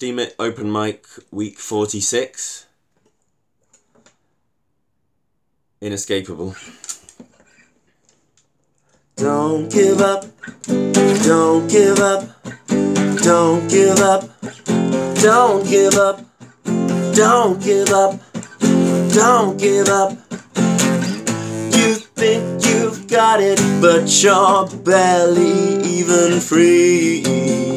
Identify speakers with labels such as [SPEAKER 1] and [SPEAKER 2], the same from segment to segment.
[SPEAKER 1] Steemit Open Mic Week 46. Inescapable.
[SPEAKER 2] Don't give up, don't give up, don't give up, don't give up, don't give up, don't give up. You think you've got it, but you're barely even free.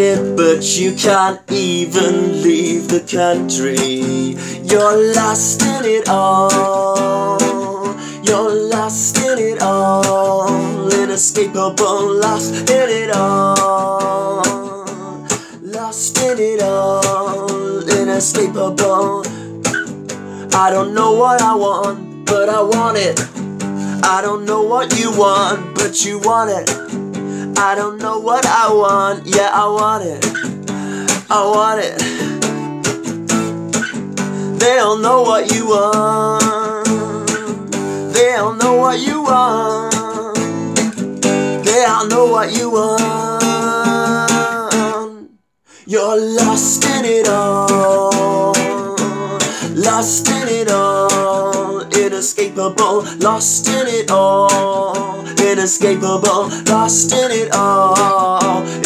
[SPEAKER 2] It, but you can't even leave the country. You're lost in it all. You're lost in it all. Inescapable, lost in it all. Lost in it all. Inescapable. I don't know what I want, but I want it. I don't know what you want, but you want it. I don't know what I want, yeah, I want it. I want it. They don't know what you want. They don't know what you want. They don't know what you want. You're lost in it all. Lost in it all. Inescapable. Lost in it all. Inescapable. Lost in it all.